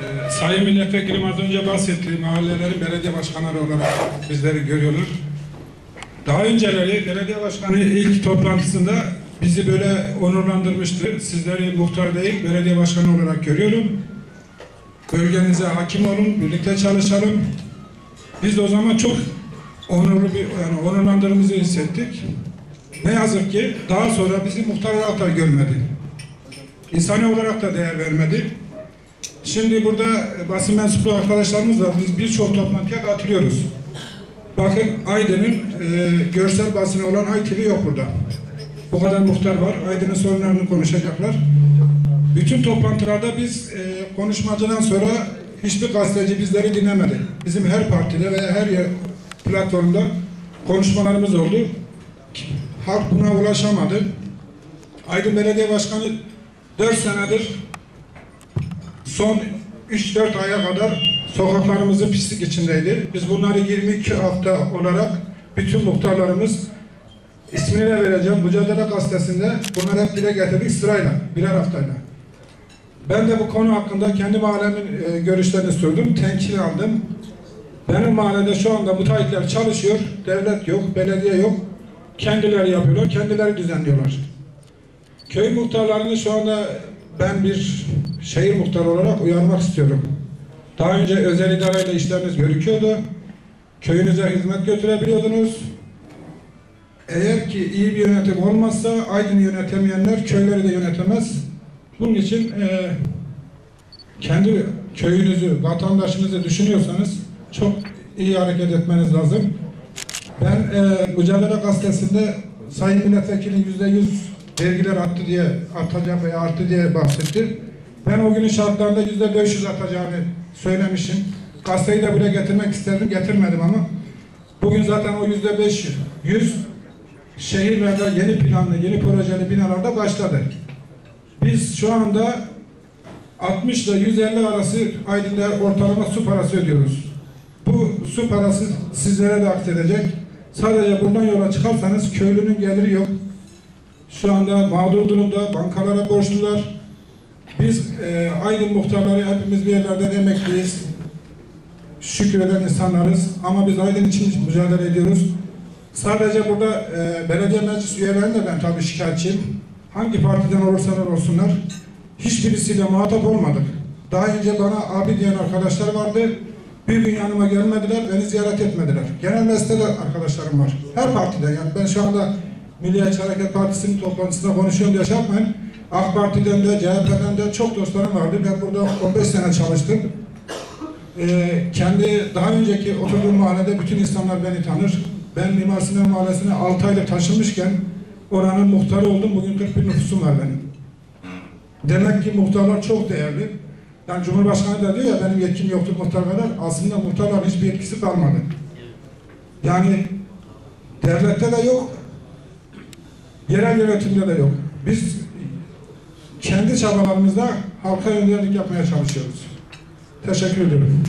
Ee, Sayın Milletvekilim az önce bahsetti. Mahallelerin belediye başkanları olarak bizleri görüyorlar. Daha önceleri belediye başkanı ilk toplantısında bizi böyle onurlandırmıştı. Sizleri muhtar değil, belediye başkanı olarak görüyorum. Bölgenize hakim olun, birlikte çalışalım. Biz de o zaman çok onurlu bir, yani onurlandığımızı hissettik. Ne yazık ki daha sonra bizi muhtar olarak da görmedi. İnsani olarak da değer vermedi. Şimdi burada basın mensuplu arkadaşlarımız var. Biz birçok toplantıya katılıyoruz. Bakın Aydın'ın e, görsel basını olan ITV yok burada. Bu kadar muhtar var. Aydın'ın sorunlarını konuşacaklar. Bütün toplantılarda biz e, konuşmacıdan sonra hiçbir gazeteci bizleri dinlemedi. Bizim her partide veya her yer platformda konuşmalarımız oldu. Halk buna ulaşamadı. Aydın Belediye Başkanı 4 senedir son 3-4 aya kadar sokaklarımızın pislik içindeydi. Biz bunları 22 hafta olarak bütün muhtarlarımız ismini de vereceğim. Mücadele Gazetesi'nde bunları hep dile getirdik sırayla, birer haftayla. Ben de bu konu hakkında kendi mahallemin e, görüşlerini sordum, tenkil aldım. Benim mahallede şu anda müteahhitler çalışıyor, devlet yok, belediye yok. Kendileri yapıyorlar, kendileri düzenliyorlar. Köy muhtarlarını şu anda ben bir şehir muhtarı olarak uyarmak istiyorum. Daha önce özel idareyle işleriniz görüküyordu. Köyünüze hizmet götürebiliyordunuz. Eğer ki iyi bir yönetim olmazsa Aydın'ı yönetemeyenler köyleri de yönetemez. Bunun için e, kendi köyünüzü, vatandaşınızı düşünüyorsanız çok iyi hareket etmeniz lazım. Ben e, Mücadele Gazetesi'nde Sayın Milletvekili yüzde yüz vergiler arttı diye artacak veya arttı diye bahsetti. Ben o günün şartlarında yüzde 500 artacağını söylemişim. Gazeteyi de buraya getirmek istedim, getirmedim ama bugün zaten o yüzde 500 yüz şehirlerde yeni planlı, yeni projeli binalarda başladı. Biz şu anda 60 ile 150 arası Aydın'da ortalama su parası ödüyoruz. Bu su parası sizlere de aksedecek. Sadece buradan yola çıkarsanız köylünün geliri yok. Şu anda mağdur durumda, bankalara borçlular. Biz e, Aydın muhtarları hepimiz bir yerlerden emekliyiz. Şükreden insanlarız ama biz Aydın için mücadele ediyoruz. Sadece burada e, belediye meclis üyelerine de ben tabii şikayetçiyim. Hangi partiden olursalar olsunlar hiçbirisiyle muhatap olmadık. Daha önce bana abi diyen arkadaşlar vardı. Bir gün yanıma gelmediler, beni ziyaret etmediler. Genel meselede arkadaşlarım var. Her partide yani ben şu anda Milliyetçi Hareket Partisi'nin toplantısında konuşuyorum diye şey yapmayın. AK Parti'den de, CHP'den de çok dostlarım vardı. Ben burada 15 sene çalıştım. Ee, kendi daha önceki oturduğum mahallede bütün insanlar beni tanır. Ben Mimar Sinan Mahallesi'ne 6 aylık taşınmışken oranın muhtarı oldum. Bugün 40 bin nüfusum var benim. Demek ki muhtarlar çok değerli. Yani Cumhurbaşkanı da diyor ya benim yetkim yoktur muhtar kadar. Aslında muhtarların hiçbir yetkisi kalmadı. Yani devlette de yok, yerel yönetimde de yok. Biz kendi çabalarımızda halka yönelik yapmaya çalışıyoruz. Teşekkür ederim.